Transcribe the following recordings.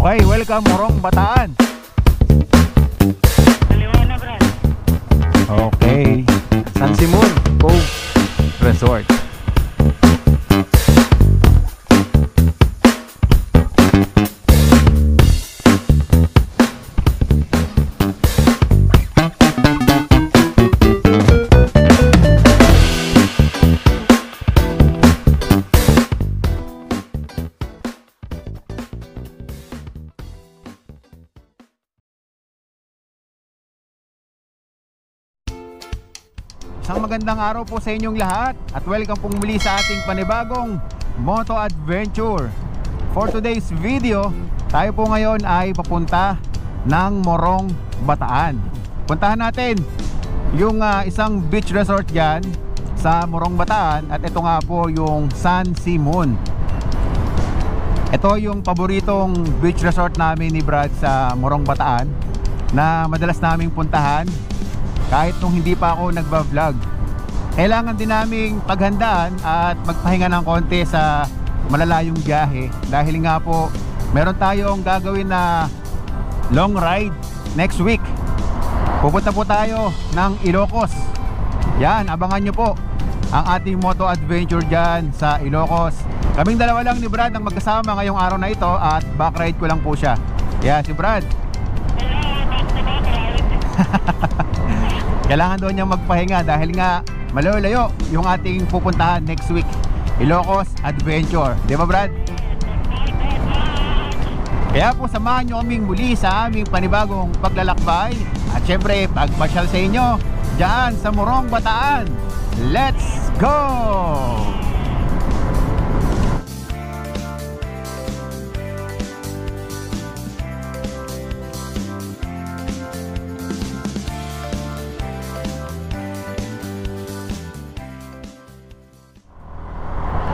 Okay, welcome Morong Bataan. Kaliwa Brad. Okay. San Simon Cove Resort. Isang magandang araw po sa inyong lahat at welcome pong muli sa ating panibagong Moto Adventure. For today's video, tayo po ngayon ay papunta ng Morong Bataan. Puntahan natin yung ah, isang beach resort dyan sa Morong Bataan at ito nga po yung San Simon. Ito yung paboritong beach resort namin ni Brad sa Morong Bataan na madalas naming puntahan kahit nung hindi pa ako nagba-vlog. Kailangan din naming paghandaan at magpahinga ng konti sa malalayong biyahe dahil nga po meron tayong gagawin na long ride next week. Pupunta po tayo ng Ilocos. Yan, abangan nyo po ang ating moto adventure dyan sa Ilocos. Kaming dalawa lang ni Brad ang magkasama ngayong araw na ito at back ride ko lang po siya. Yan, si Brad. Kailangan back to back ride. Kailangan doon niyang magpahinga dahil nga malayo-layo yung ating pupuntahan next week. Ilocos Adventure. Di ba Brad? Kaya po samahan nyo kaming muli sa aming panibagong paglalakbay. At syempre, pagpasyal sa inyo, dyan sa Morong Bataan. Let's go!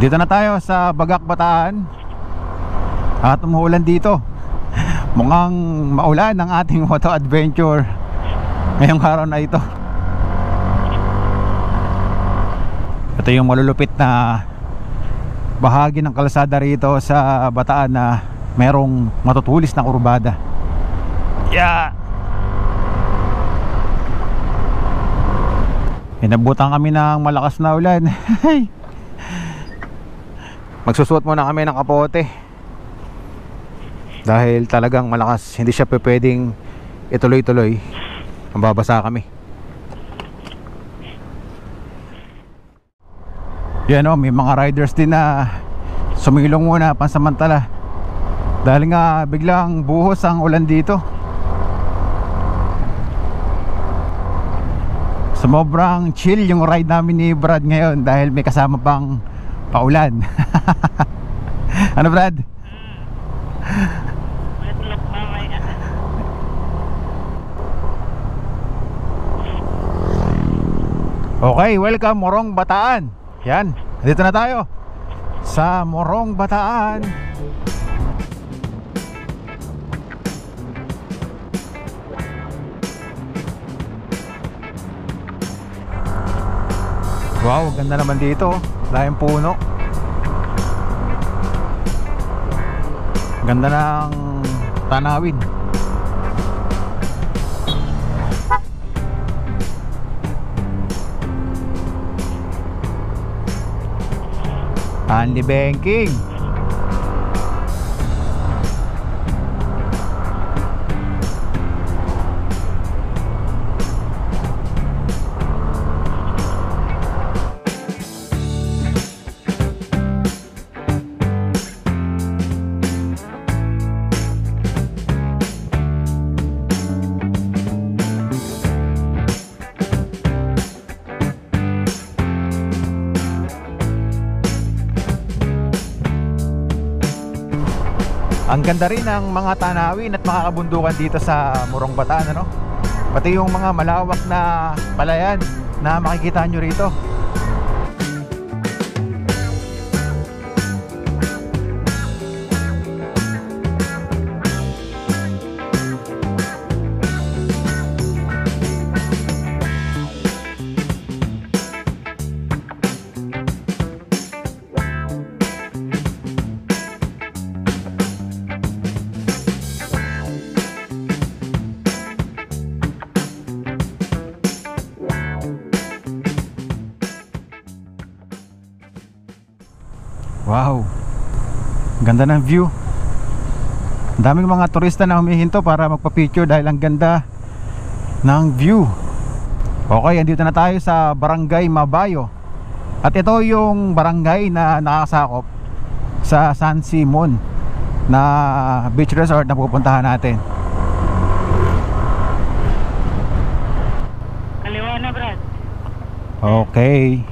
Dito na tayo sa Bagak Bataan. At umuulan dito. Mukhang maulan ang ating moto adventure Ngayong araw na ito. Ito yung malulupit na Bahagi ng kalsada rito sa Bataan na Merong matutulis na kurbada. Yeah. Inabutan kami ng malakas na ulan magsusuot muna kami ng kapote. Dahil talagang malakas. Hindi siya pwedeng ituloy-tuloy. Mababasa kami. Yan o may mga riders din na sumilong muna pansamantala. Dahil nga biglang buhos ang ulan dito. Sumobrang chill yung ride namin ni Brad ngayon dahil may kasama pang paulan. ano Brad? Okay, welcome Morong Bataan. Yan, dito na tayo sa Morong Bataan. Wow, ganda naman dito. Dahil puno. Ganda ng tanawin. Handy banking. Ang ganda rin ng mga tanawin at mga kabundukan dito sa Morong Bataan ano? Pati yung mga malawak na palayan na makikita nyo rito Ganda ng view. Daming mga turista na humihinto para magpa-picture dahil ang ganda ng view. Okay, andito na tayo sa Barangay Mabayo. At ito yung barangay na nakakasakop sa San Simon na beach resort na pupuntahan natin. Kaliwa na, Brad. Okay.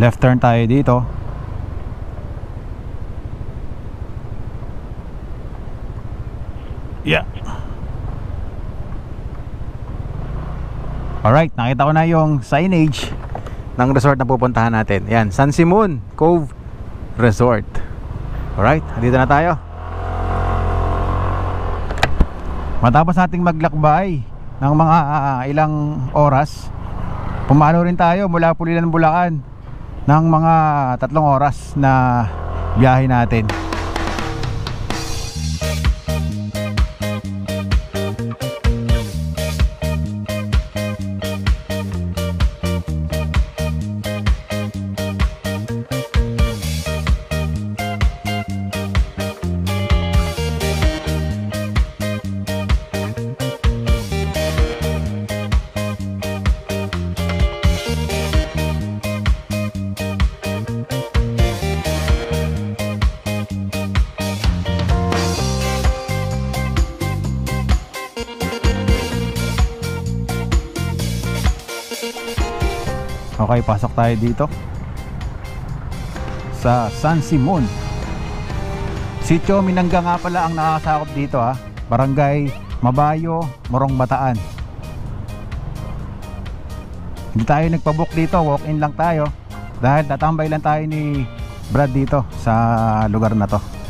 Left turn tayo dito. Yeah. Alright, nakita ko na yung signage ng resort na pupuntahan natin. Yan, San Simon Cove Resort. Alright, dito na tayo. Matapos nating maglakbay ng mga ah, ilang oras, pumalo rin tayo mula Pulilan, Bulacan ng mga tatlong oras na biyahe natin. Okay, pasok tayo dito sa San Simon. Sitio Minangga nga pala ang nakakasakop dito ha. Barangay Mabayo, Morong Bataan. Hindi tayo nagpabook dito, walk-in lang tayo. Dahil tatambay lang tayo ni Brad dito sa lugar na to.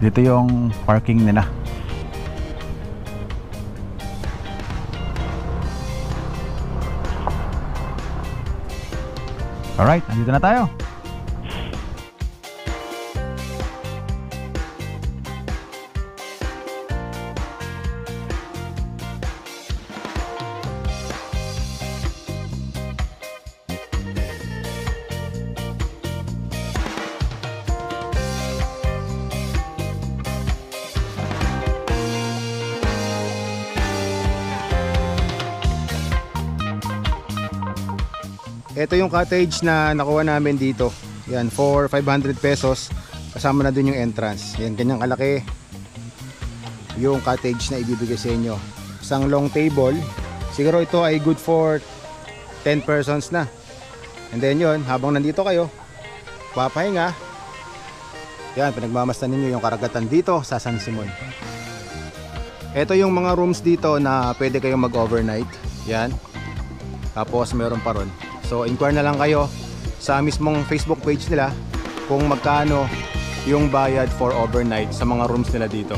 Dito yung parking nila. Alright, nandito na tayo. Ito yung cottage na nakuha namin dito. Yan, for 500 pesos. Kasama na dun yung entrance. Yan, ganyang kalaki yung cottage na ibibigay sa inyo. Isang long table. Siguro ito ay good for 10 persons na. And then yun, habang nandito kayo, papahinga. Yan, pinagmamastan ninyo yung karagatan dito sa San Simon. Ito yung mga rooms dito na pwede kayong mag-overnight. Yan. Tapos meron pa ron. So inquire na lang kayo sa mismong Facebook page nila kung magkano yung bayad for overnight sa mga rooms nila dito.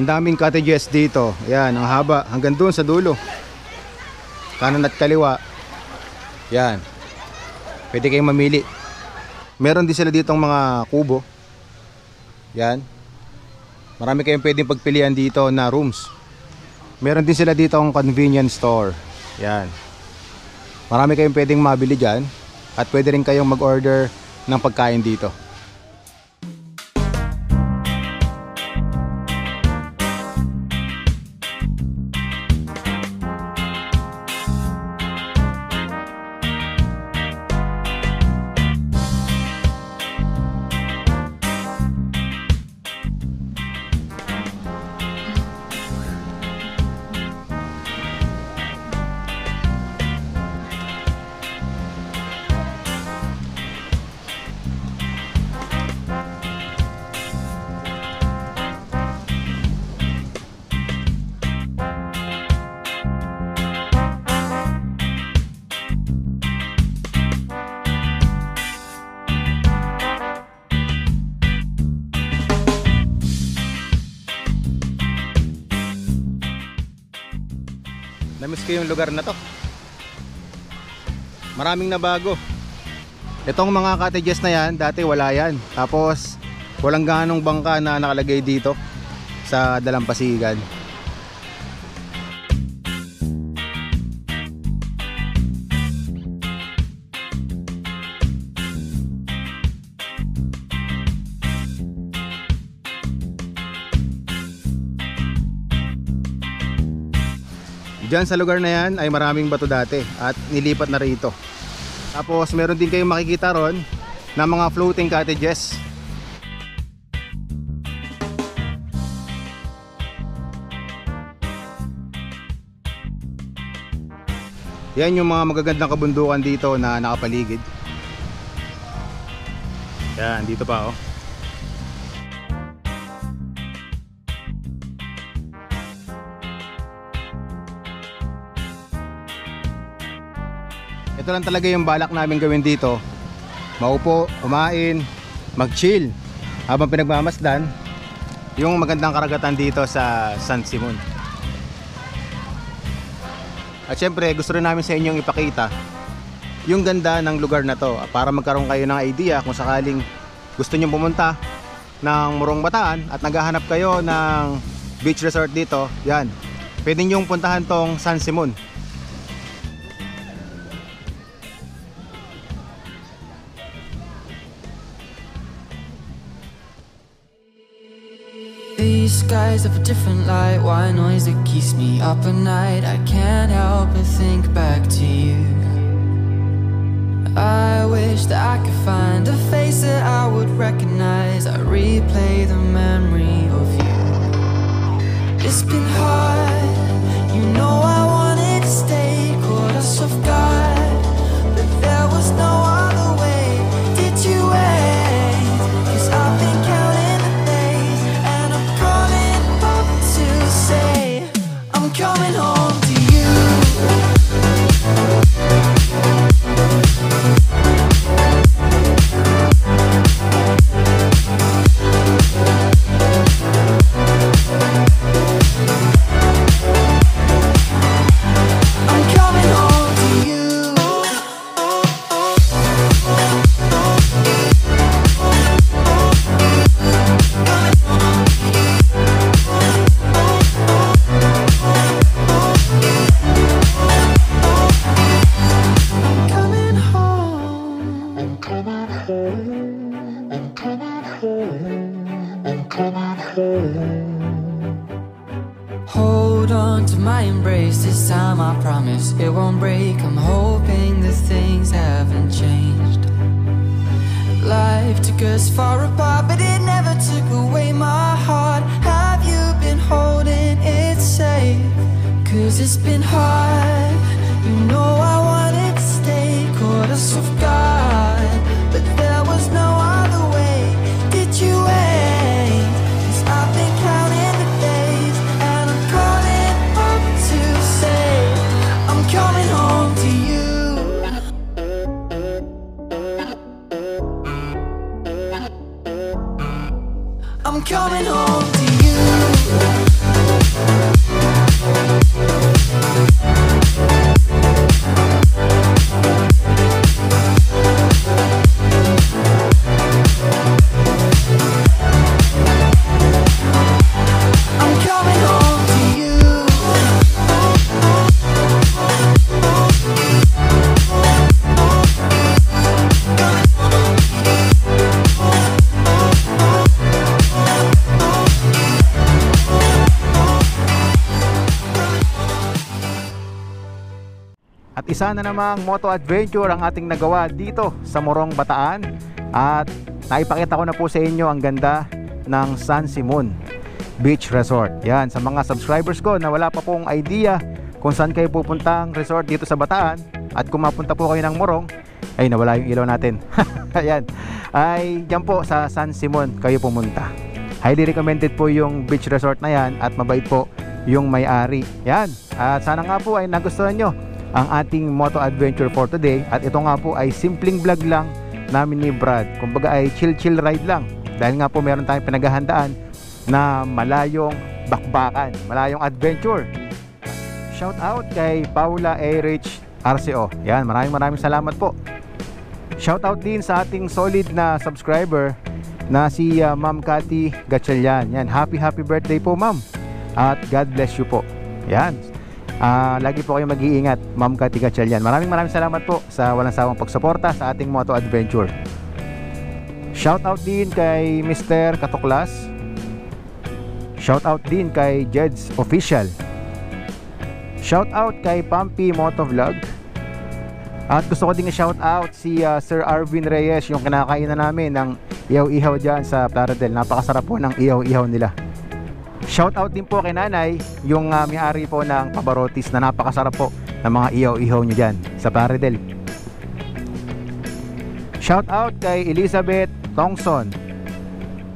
Ang daming cottages dito. Yan, ang haba hanggang doon sa dulo. Kanan at kaliwa. Yan. Pwede kayong mamili. Meron din sila ditong mga kubo. Yan. Marami kayong pwedeng pagpilian dito na rooms. Meron din sila dito ang convenience store. Yan. Marami kayong pwedeng mabili dyan. At pwede rin kayong mag-order ng pagkain dito. Ko yung lugar na to. Maraming nabago. Itong mga cottages na yan, dati wala yan. Tapos, walang ganong bangka na nakalagay dito sa Dalampasigan. Diyan sa lugar na yan ay maraming bato dati at nilipat na rito. Tapos meron din kayong makikita ron na mga floating cottages. Yan yung mga magagandang kabundukan dito na nakapaligid. Yan, dito pa oh. Ito lang talaga yung balak namin gawin dito. Maupo, kumain, mag-chill habang pinagmamasdan yung magandang karagatan dito sa San Simon. At syempre, gusto rin namin sa inyong ipakita yung ganda ng lugar na to para magkaroon kayo ng idea kung sakaling gusto nyo pumunta ng Murong Bataan at naghahanap kayo ng beach resort dito, yan. Pwede nyong puntahan tong San Simon. Skies of a different light. Why noise that keeps me up at night? I can't help but think back to you. I wish that I could find a face that I would recognize. I replay the memory of you. It's been hard, you know I my embrace this time, I promise it won't break. I'm hoping that things haven't changed. Life took us far apart, but it never took away my heart. Have you been holding it safe? Cause it's been hard. You know I wanted to stay, caught us off guard. Isa na namang moto adventure ang ating nagawa dito sa Morong Bataan at naipakita ko na po sa inyo ang ganda ng San Simon Beach Resort. Yan, sa mga subscribers ko na wala pa pong idea kung saan kayo pupuntang resort dito sa Bataan at kung mapunta po kayo ng Morong, ay nawala yung ilaw natin. Ayan, ay yan po sa San Simon kayo pumunta. Highly recommended po yung beach resort na yan at mabait po yung may-ari. Yan, at sana nga po ay nagustuhan nyo ang ating moto adventure for today at ito nga po ay simpleng vlog lang namin ni Brad kumbaga ay chill chill ride lang dahil nga po meron tayong pinaghahandaan na malayong bakbakan malayong adventure shout out kay Paula A. Rich RCO. Yan, maraming maraming salamat po. Shout out din sa ating solid na subscriber na si uh, Ma'am Cathy Gatchalian. Yan, happy happy birthday po ma'am. At God bless you po. Yan. Ah, lagi po kayong mag-iingat, Ma'am Cathy Gatchalian. Maraming maraming salamat po sa walang sawang pagsuporta sa ating Moto Adventure. Shout out din kay Mr. Katuklas. Shout out din kay Jeds Official. Shout out kay Pampi Motovlog. At gusto ko din i-shout out si uh, Sir Arvin Reyes, yung kinakainan namin ng ihaw-ihaw dyan sa Plaridel. Napakasarap po ng ihaw-ihaw nila. Shout out din po kay Nanay, yung uh, may-ari po ng Pabarotis na napakasarap po ng mga ihaw-ihaw nyo dyan sa Plaridel. Shout out kay Elizabeth Tongson.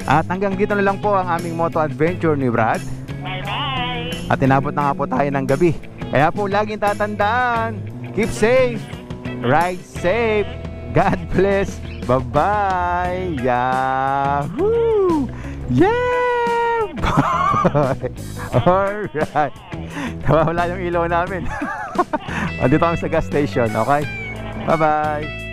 At hanggang dito na lang po ang aming moto adventure ni Brad. Bye-bye! At inabot na nga po tayo ng gabi. Kaya po laging tatandaan, keep safe, ride safe, God bless, bye-bye, yahoo, yeah. Alright. Nawawala yung ilaw namin. Andito kami sa gas station, okay? Bye-bye.